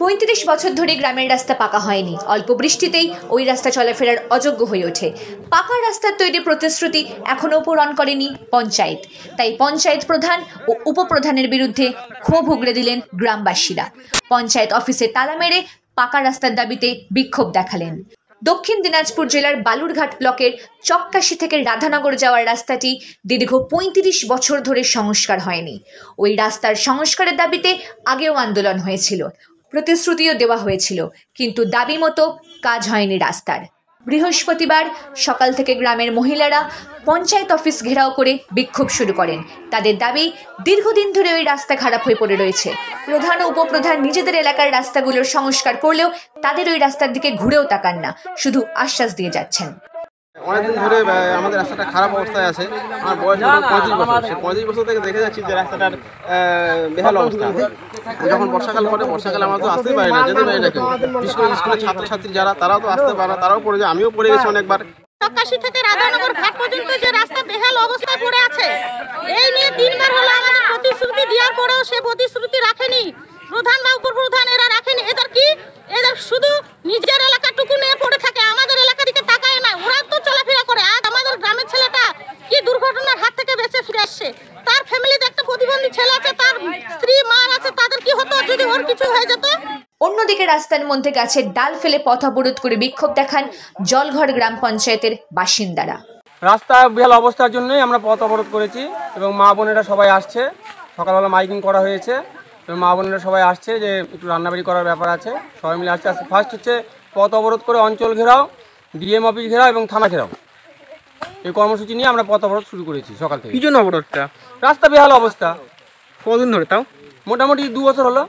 পঁয়ত্রিশ বছর ধরে গ্রামের রাস্তা পাকা হয়নি। অল্প বৃষ্টিতেই ওই রাস্তা চলাফেরার অযোগ্য হয়ে ওঠে। পাকা রাস্তার তৈরি প্রতিশ্রুতি এখনও পূরণ করেনি পঞ্চায়েত। তাই পঞ্চায়েত প্রধান ও উপপ্রধানের বিরুদ্ধে ক্ষোভ উগড়ে দিলেন গ্রামবাসীরা। পঞ্চায়েত অফিসে তালা মেরে পাকা রাস্তার দাবিতে বিক্ষোভ দেখালেন। দক্ষিণ দিনাজপুর জেলার বালুরঘাট ব্লকের চক্কাশি থেকে রাধানগর যাওয়ার রাস্তাটি দীর্ঘ পঁয়ত্রিশ বছর ধরে সংস্কার হয়নি। ওই রাস্তার সংস্কারের দাবিতে আগেও আন্দোলন হয়েছিল। প্রতিশ্রুতিও দেওয়া হয়েছিল, কিন্তু দাবি মতো কাজ হয়নি রাস্তার। বৃহস্পতিবার সকাল থেকে গ্রামের মহিলারা পঞ্চায়েত অফিস ঘেরাও করে বিক্ষোভ শুরু করেন। তাদের দাবি, দীর্ঘদিন ধরে ওই রাস্তা খারাপ হয়ে পড়ে রয়েছে। প্রধান ও উপপ্রধান নিজেদের এলাকার রাস্তাগুলোর সংস্কার করলেও তাদের ওই রাস্তার দিকে ঘুরেও তাকান না, শুধু আশ্বাস দিয়ে যাচ্ছেন। অনেকদিন ধরে আমাদের রাস্তাটা খারাপ অবস্থায় আছে। আমার বয়স পঁয়ত্রিশ বছর। সেই পঁয়ত্রিশ বছর থেকে দেখে যাচ্ছি যে রাস্তাটার বেহাল অবস্থা। যখন বর্ষাকাল পরে বর্ষাকালে আমরা তো আসতেই পারি না, যেতে পারি না বিশেষ স্কুলের ছাত্রছাত্রী যারা, তারাও তো আসতে পারে না, তারাও পড়ে যায়। আমিও পড়ে গেছি অনেকবার। চক্কাশি থেকে রাধানগর ঘাট পর্যন্ত যে রাস্তা বেহাল অবস্থায় পড়ে আছে, এই নিয়ে তিনবার হলো আমাদের প্রতিশ্রুতি দেওয়ার পরেও সে প্রতিশ্রুতি রাখেনি। প্রধান বা উপপ্রধান এরা রাখেনি। এদের কি? এদের শুধু নিজের এলাকাটুকু নিয়ে পড়ে থাকে আমাদের এলাকা দিকে তাকায় না ওরা তো চলাফেরা করে আজ আমাদের গ্রামের ছেলেটা কি দুর্ঘটনার হাত থেকে বেঁচে ফিরে আসছে তার ফ্যামিলিতে একটা প্রতিবন্ধী ছেলে আছে তার স্ত্রী মা আছে তাদের কি হতো যদি ওর কিছু হয়ে যেত অন্যদিকে রাস্তার মধ্যে গাছের ডাল ফেলে পথ অবরোধ করে বিক্ষোভ দেখান জলঘর গ্রাম পঞ্চায়েতের বাসিন্দারা। রাস্তা বেহাল অবস্থার জন্যই আমরা পথ অবরোধ করেছি এবং মা বোনেরা সবাই আসছে। সকালবেলা মাইকিং করা হয়েছে এবং মা বোনেরা সবাই আসছে যে একটু রান্নাবাড়ি করার ব্যাপার আছে। সবাই মিলে আসছে। ফার্স্ট হচ্ছে পথ অবরোধ করে অঞ্চল ঘেরাও ডিএম অফিস ঘেরাও এবং থানা ঘেরাও। এই কর্মসূচি নিয়ে আমরা পথ অবরোধ শুরু করেছি সকাল থেকে। কি জন্য অবরোধটা? রাস্তা বেহাল অবস্থা। কদিন ধরে তাও? মোটামুটি দু বছর হলো।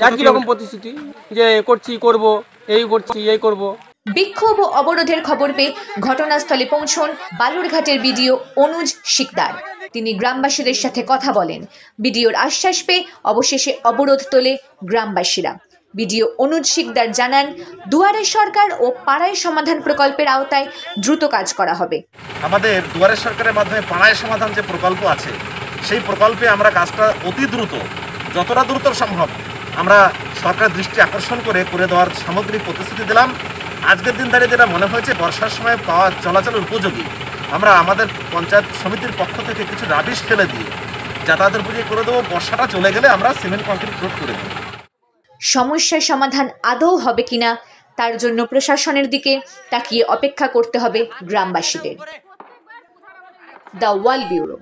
একই রকম প্রতিশ্রুতি যে করছি করব এই করছি এই করব। বিক্ষোভ ও অবরোধের খবর পেয়ে ঘটনাস্থলে পৌঁছন বালুরঘাটের বিডিও অনুজ শিকদার। তিনি গ্রামবাসীদের সাথে কথা বলেন। বিডিওর আশ্বাস পেয়ে অবশেষে অবরোধ তোলে গ্রামবাসীরা। বিডিও অনুজ শিকদার জানান দুয়ারে সরকার ও পাড়ায় সমাধান প্রকল্পের আওতায় দ্রুত কাজ করা হবে। আমাদের দুয়ারে সরকারের মাধ্যমে পাড়ায় সমাধান যে প্রকল্প আছে সেই প্রকল্পে আমরা কাজটা অতি দ্রুত যতটা দ্রুত সম্ভব আমরা সরকার দৃষ্টি আকর্ষণ করে করে দেওয়ার সামগ্রিক প্রতিশ্রুতি দিলাম। আজকের দিন দাঁড়িয়ে যেটা মনে হয়েছে বর্ষার সময় পাওয়া চলাচলের উপযোগী। আমরা আমাদের পঞ্চায়েত সমিতির পক্ষ থেকে কিছু রাবিশ ফেলে দিয়ে যাতায়াতের উপযোগী করে দেবো। বর্ষাটা চলে গেলে আমরা সিমেন্ট কংক্রিট রোড করে দেবো। সমস্যার সমাধান আদৌ হবে কিনা তার জন্য প্রশাসনের দিকে তাকিয়ে অপেক্ষা করতে হবে গ্রামবাসীদের। The Wall bureau.